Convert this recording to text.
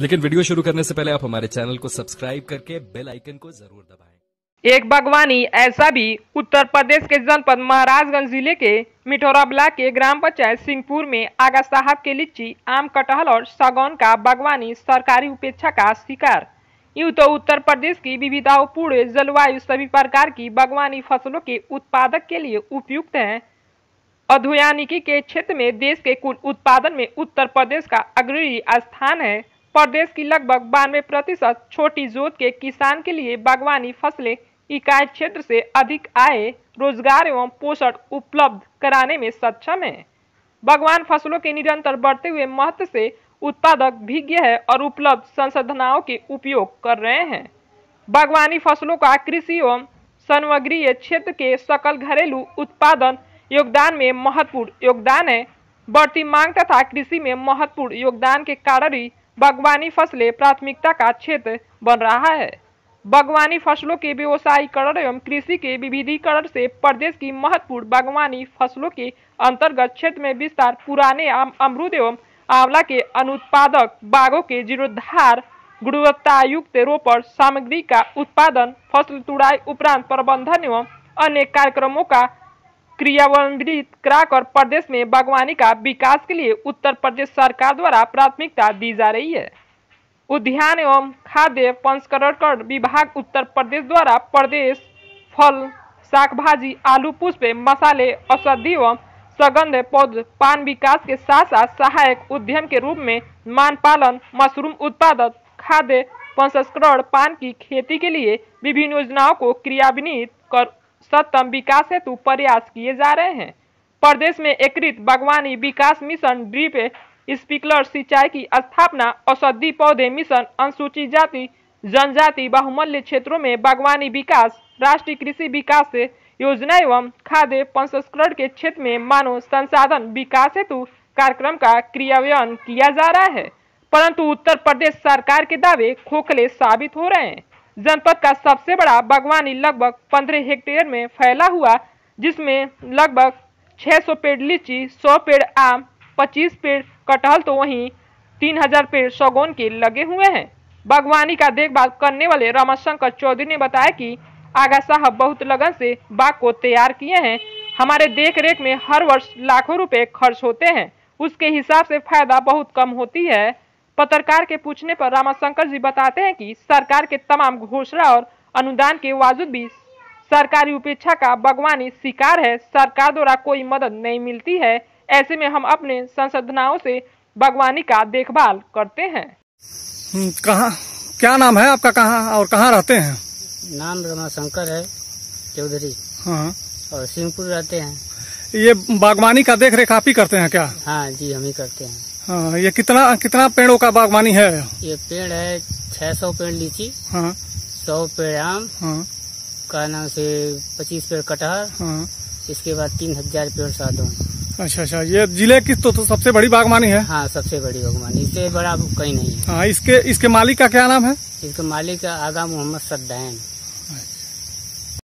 लेकिन वीडियो शुरू करने से पहले आप हमारे चैनल को सब्सक्राइब करके बेल आइकन को ज़रूर दबाएँ। एक बागवानी, ऐसा भी उत्तर प्रदेश के जनपद महाराजगंज ज़िले के मिठौरा ब्लॉक के ग्राम पंचायत सिंहपुर में आगा साहब के लीची, आम कटहल और सागौन का बागवानी सरकारी उपेक्षा का शिकार। यूँ तो उत्तर प्रदेश की विविधतापूर्ण जलवायु सभी प्रकार की बागवानी फ़सलों के उत्पादक के लिए उपयुक्त है। अधोयानिकी के क्षेत्र में देश के कुल उत्पादन में उत्तर प्रदेश का अग्रणी स्थान है। प्रदेश की लगभग बानवे प्रतिशत छोटी जोत के किसान के लिए बागवानी फ़सलें इकाई क्षेत्र से अधिक आय, रोज़गार एवं पोषण उपलब्ध कराने में सक्षम है। बागवान फ़सलों के निरंतर बढ़ते हुए महत्व से उत्पादक विज्ञ है और उपलब्ध संसाधनाओं के उपयोग कर रहे हैं। बागवानी फ़सलों का कृषि एवं संवग्रीय क्षेत्र के सकल घरेलू उत्पादन योगदान में महत्वपूर्ण योगदान है। बढ़ती मांग तथा कृषि में महत्वपूर्ण योगदान के कारण ही बागवानी फ़सलें प्राथमिकता का क्षेत्र बन रहा है। बागवानी फ़सलों के व्यवसायीकरण एवं कृषि के विविधीकरण से प्रदेश की महत्वपूर्ण बागवानी फ़सलों के अंतर्गत क्षेत्र में विस्तार, पुराने अमरूद एवं आंवला के अनुत्पादक बागों के जीर्णोद्धार, गुणवत्तायुक्त रोपण, सामग्री का उत्पादन, फ़सल तुड़ाई उपरांत प्रबंधन एवं अन्य कार्यक्रमों का क्रियान्वित कराकर प्रदेश में बागवानी का विकास के लिए उत्तर प्रदेश सरकार द्वारा प्राथमिकता दी जा रही है। उद्यान एवं खाद्य प्रसंस्करण विभाग उत्तर प्रदेश द्वारा प्रदेश फल शाक भाजी आलू, पुष्प, मसाले, औषधि एवं सगंध, पौध, पान विकास के साथ साथ सहायक उद्यम के रूप में मान पालन, मशरूम उत्पादक खाद्य प्रसंस्करण पान की खेती के लिए विभिन्न योजनाओं को क्रियान्वित कर सत्तम विकास हेतु प्रयास किए जा रहे हैं। प्रदेश में एकीकृत बागवानी विकास मिशन ड्रिप स्पिकलर सिंचाई की स्थापना, औषधि पौधे मिशन अनुसूचित जाति, जनजाति, बहुमूल्य क्षेत्रों में बागवानी विकास, राष्ट्रीय कृषि विकास योजना एवं खाद्य प्रसंस्करण के क्षेत्र में मानव संसाधन विकास हेतु कार्यक्रम का क्रियान्वयन किया जा रहा है। परंतु उत्तर प्रदेश सरकार के दावे खोखले साबित हो रहे हैं। जनपद का सबसे बड़ा बागवानी लगभग पंद्रह हेक्टेयर में फैला हुआ, जिसमें लगभग 600 पेड़ लीची 100 पेड़ आम 25 पेड़ कटहल तो वहीं 3000 पेड़ सौगौन के लगे हुए हैं। बागवानी का देखभाल करने वाले रमाशंकर चौधरी ने बताया कि आगा साहब बहुत लगन से बाग को तैयार किए हैं। हमारे देख रेख में हर वर्ष लाखों रुपए खर्च होते हैं। उसके हिसाब से फ़ायदा बहुत कम होती है। पत्रकार के पूछने पर रामाशंकर जी बताते हैं कि सरकार के तमाम घोषणा और अनुदान के बावजूद भी सरकारी उपेक्षा का बागवानी शिकार है। सरकार द्वारा कोई मदद नहीं मिलती है। ऐसे में हम अपने संसाधनाओं से बागवानी का देखभाल करते हैं। कहाँ? क्या नाम है आपका कहाँ और कहाँ रहते हैं? नाम रमाशंकर है चौधरी। हाँ। और सिंहपुर रहते हैं। ये बागवानी का देख रेख आप ही करते हैं क्या? हाँ जी हम ही करते हैं। हाँ ये कितना कितना पेड़ों का बागवानी है? ये पेड़ है छह सौ पेड़ लीची हाँ। सौ पेड़ आम हाँ। का नाम से पच्चीस पेड़ कटहर हाँ। इसके बाद तीन हज़ार पेड़ साधो अच्छा अच्छा ये ज़िले की तो, तो सबसे बड़ी बागवानी है? हाँ सबसे बड़ी बागवानी इससे बड़ा कहीं नहीं है। हाँ इसके इसके मालिक का क्या नाम है? इसके मालिक आगा मोहम्मद सद्दैन।